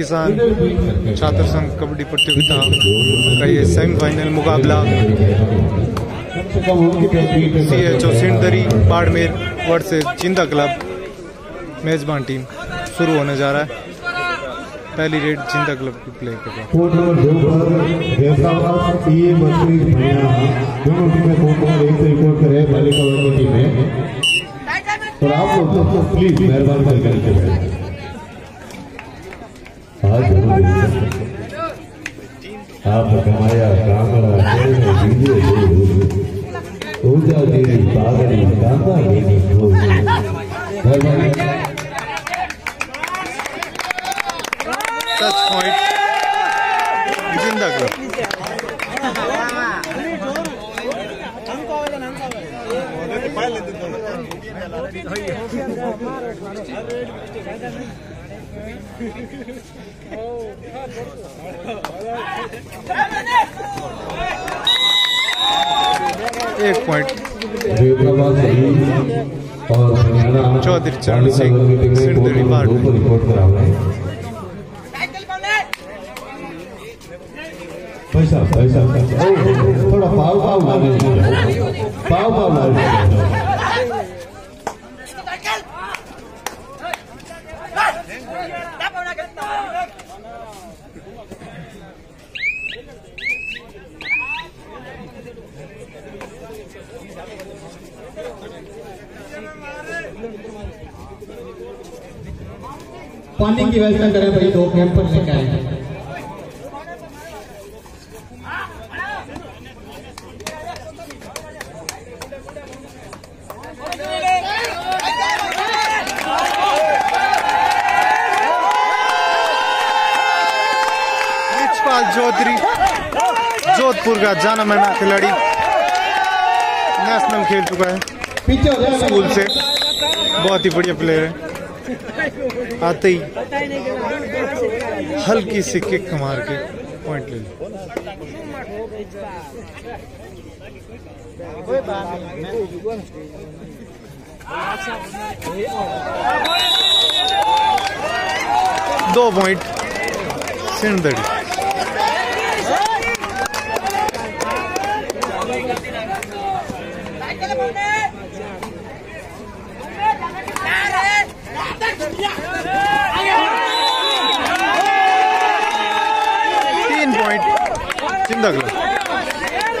किसान छात्र संघ, कबड्डी प्रतियोगिता, का ये सेमीफाइनल मुकाबला। C H O Sindhari Barmer versus Chinta club, मेजबान टीम, शुरू होने जा रहा है। पहली रेड चिंता क्लब की प्ले कर रहा है कोर्ट नंबर दो पर जैसावास ये मछली भैया दोनों टीमें कोर्ट नंबर एक से रिपोर्ट करें पहले कवर की टीम है और आप लोग तो प्लीज़ मेहरबान करके नीचे बैठे आज ज़रूर देखिए। आप कमाया केरल विजय ऊर्जा देवी पागड़ी कांदा देवी टच पॉइंट ज़िंदा क्लब एक पॉइंट और चौधरी चरण सिंह, सिरदरी पैसा पैसा पैसा थोड़ा पाव पाव लाने। पाव पाव लाने पानी की व्यवस्था करें भाई दो कैंपर लेकर आए चौधरी जोधपुर का जाना माना खिलाड़ी नेशनल खेल चुका है। स्कूल से। बहुत ही बढ़िया प्लेयर है। आते ही हल्की सी किक मार के पॉइंट ले ली। दो पॉइंट सिंधड़ी तीन पॉइंट चिंता क्लब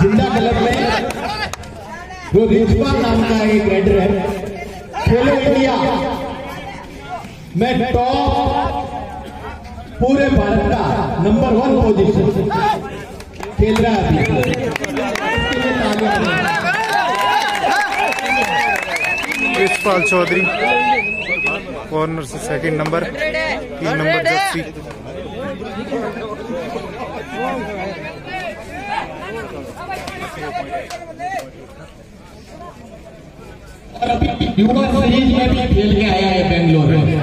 ज़िंदा क्लब में जो रिजवान नाम का एक रेडर है। खेलो इंडिया। में टॉप पूरे भारत का नंबर वन पोजीशन खेल रहा है। यशपाल चौधरी कॉर्नर से सेकंड नंबर तीन नंबर जर्सी। और अभी युवा सीरीज़ में भी खेल के आया है बेंगलोर पोजीशन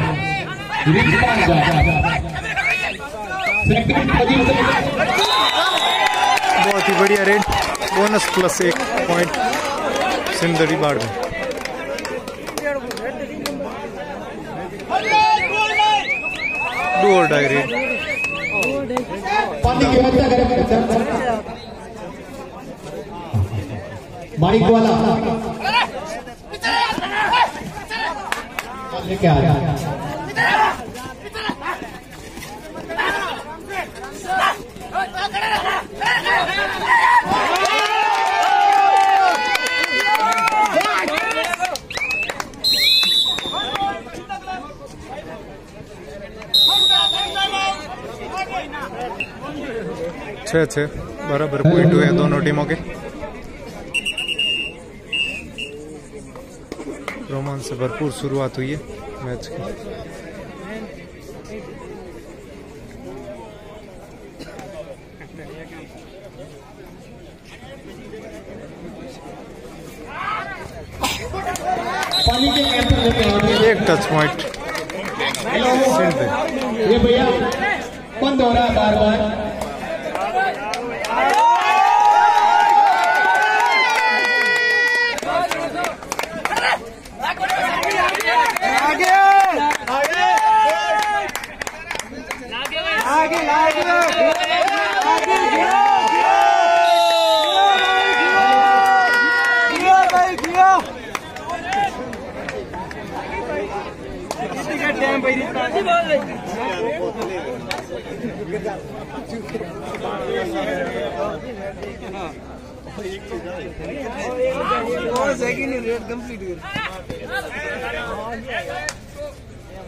बहुत ही बढ़िया रेड बोनस प्लस एक पॉइंट सिंदड़ी बाढ़ में। व्यवस्था करें माइक वाला लेके आ जा। छः छः, बराबर पॉइंट हुए दोनों टीमों के। रोमांच से भरपूर शुरुआत हुई है मैच की पानी के कैंपर लेके आ गए एक टच पॉइंट ये भैया बंद हो रहा है बार बार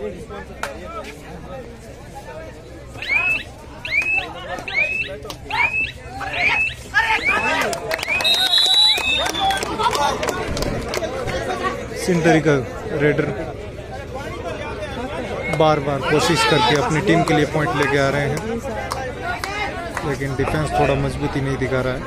सिंटरी का रेडर बार बार कोशिश करके अपनी टीम के लिए पॉइंट लेके आ रहे हैं। लेकिन डिफेंस थोड़ा मजबूती नहीं दिखा रहा है।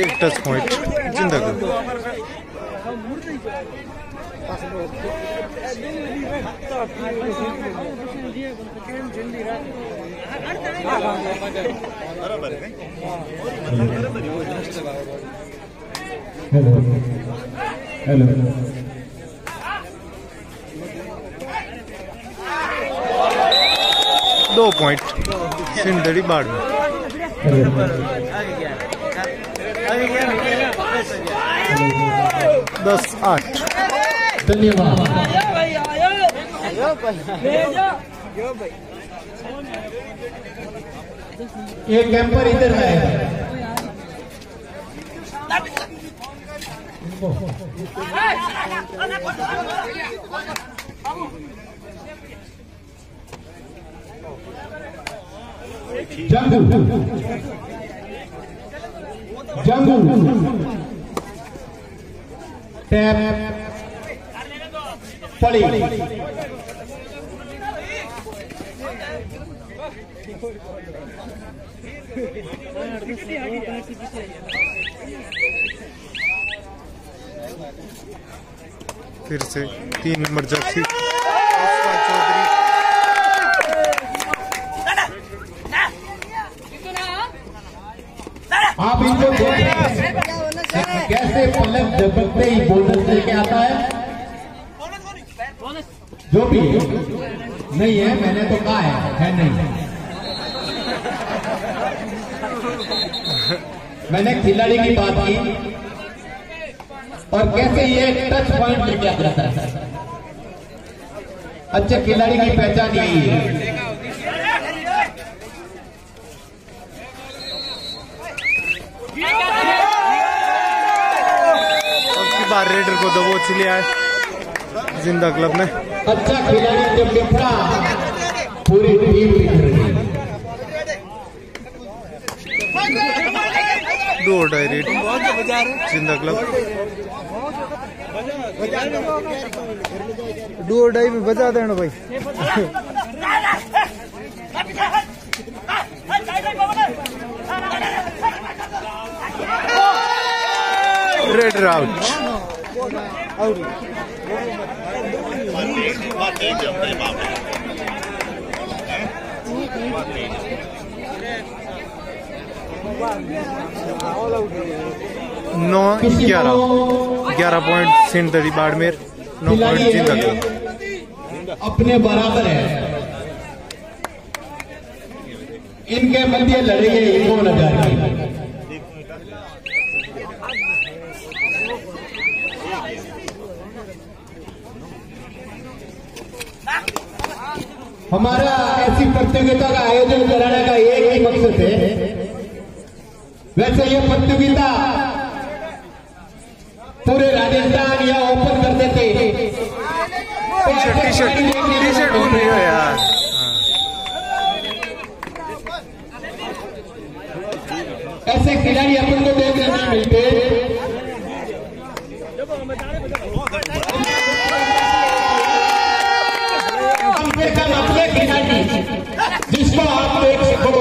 एक टच पॉइंट। जिंदाबाद हेलो हेलो दो पॉइंट। सिंदड़ी बाढ़ में। दस आठ। धन्यवाद ये कैंपर इधर है। जंगू जंगू टैप पड़ी फिर से तीन नंबर जर्सी। चौधरी। आप इनको कैसे पलक झपकते ही बोनस लेके आता है? जो भी नहीं है मैंने तो कहा है है नहीं। मैंने खिलाड़ी की बात की। और कैसे ये टच पॉइंट लेके आता है? अच्छे खिलाड़ी की पहचान यही है। बार रेडर को दबोच लिया है। ज़िंदा क्लब ने अच्छा खिलाड़ी जब बिखरा पूरी टीम दो ढाई रेड। ज़िंदा क्लब। दो ढाई में बजा देना भाई। रेड रेडर नौ ग्यारह ग्यारह पॉइंट सिंधरी बाड़मेर नौ पॉइंट ज़िंदा अपने बराबर है। इनके मध्य लड़ेंगे इक्यावन हज़ार की हमारा ऐसी प्रतियोगिता का आयोजन कराने का एक ही मकसद है। वैसे ये प्रतियोगिता पूरे राजस्थान या ओपन कर देते हो। हाँ। ऐसे खिलाड़ी अपन को देखने नहीं मिलते कम से कम अपने खिलाड़ी जिसको आप देख सको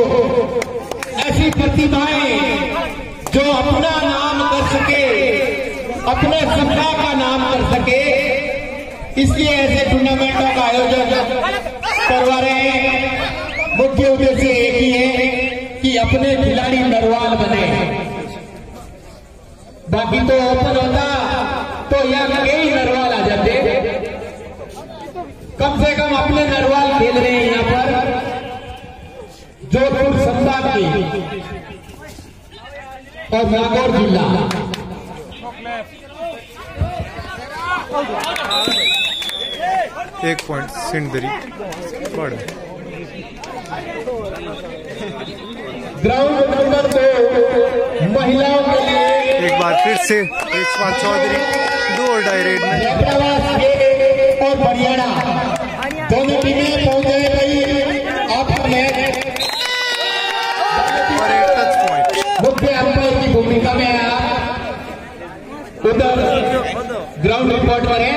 ऐसी प्रतिभाएँ जो अपना नाम कर सके, अपने सपना का नाम कर सके। इसलिए ऐसे टूर्नामेंटों का आयोजन करवा रहे हैं। मुख्य उद्देश्य एक ही है कि अपने खिलाड़ी नरवाल बने। बाकी तो ओपन होता तो यहाँ के ही नरवाल आ जाते। कम से कम अपने नरवाल खेल रहे हैं यहाँ पर। जोधपुर संभाग की और नागौर जिला एक पॉइंट बाड़मेर ग्राउंड नंबर दो महिलाओं के लिए एक बार फिर से रिचपाल चौधरी दो और रेड में। और हरियाणा। दोनों टीमें पहुँचे गई अब मैच और एक टच पॉइंट मुख्य अंपायर की भूमिका में है आप उधर ग्राउंड रिपोर्ट पर है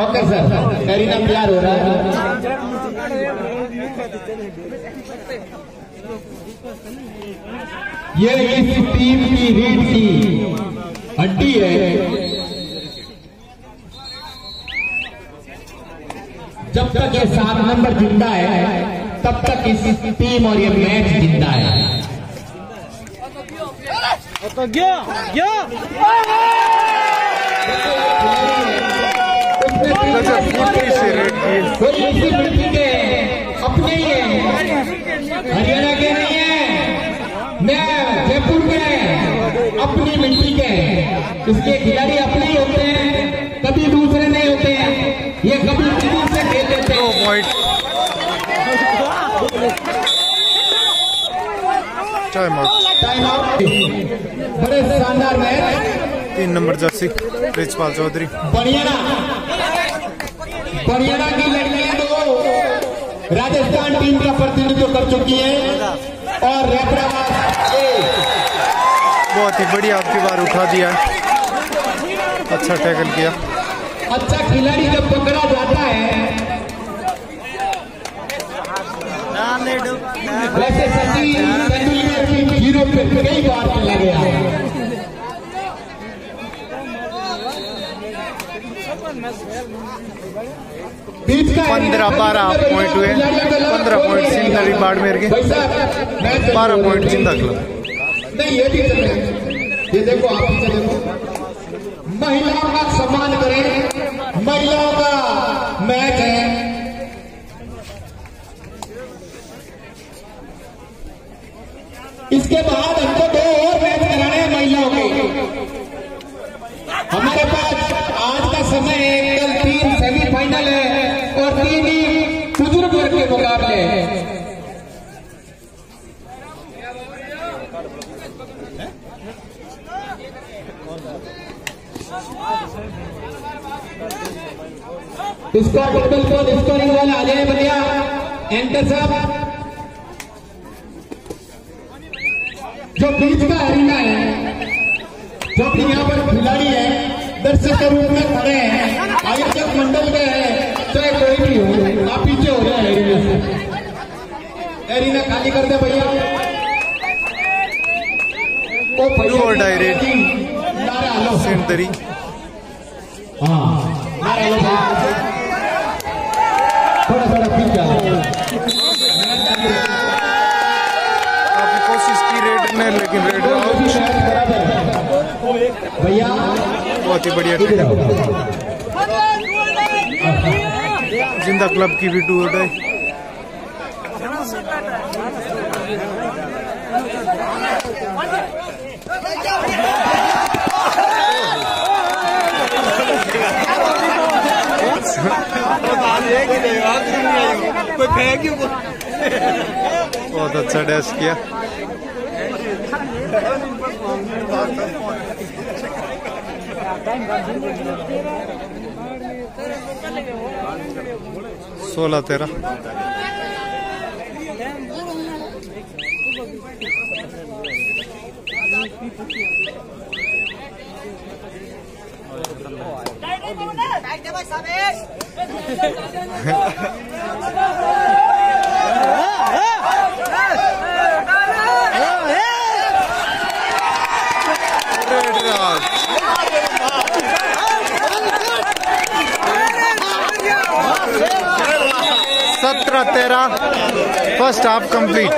ओके सर एरिना तैयार हो रहा है? ये इस टीम की रीढ़ की हड्डी है। जब तक ये सात नंबर ज़िंदा है तब तक इस टीम और ये मैच ज़िंदा है। उसने गजब फुर्ती से रेड किए कोई इसी मिट्टी के अपने ही हरियाणा के नहीं है मैं जयपुर के अपनी मिट्टी के इसके खिलाड़ी अपने ही होते हैं कभी दूसरे नहीं होते हैं ये कभी किसी से खेल लेते हैं बड़े शानदार मैच। तीन नंबर जर्सी रिचपाल चौधरी। बड़ियाना बड़ियाना की लड़कियाँ तो राजस्थान टीम का प्रतिनिधित्व कर चुकी हैं और बहुत ही बढ़िया आपकी बार उठा दिया। अच्छा टैकल किया। अच्छा खिलाड़ी जब पकड़ा जाता है वैसे सचिन तेंदुलकर की ज़ीरो पे कई बार चला गया है बीच का पंद्रह बारह पॉइंट हुए। पंद्रह पॉइंट सिंधरी बाड़मेर के बारह पॉइंट ज़िंदा क्लब महिलाओं का सम्मान करें। महिलाओं का मैच है। इसका टेबल पर स्कोरिंग वाला आ जाए बढ़िया एंकर साहब। जो बीच का अरीना है जो कि यहाँ पर खिलाड़ी है दर्शक के रूप में खड़े हैं आयोजक मंडल के हैं चाहे कोई भी हो आप पीछे हो जाए एरिना से। एरिना खाली कर दे भैया। ओ भैया डायरेक्ट। नारा लो। सिंधरी हाँ नारा लो। भैया थोड़ा थोड़ा पीछे आओ। ने लेकिन रेड है। भैया बहुत ही बढ़िया ज़िंदा क्लब की भी टूर है। बहुत अच्छा डैश किया। सोलह तेरह रेड राज सत्रह तेरह फ़र्स्ट हाफ़ कंप्लीट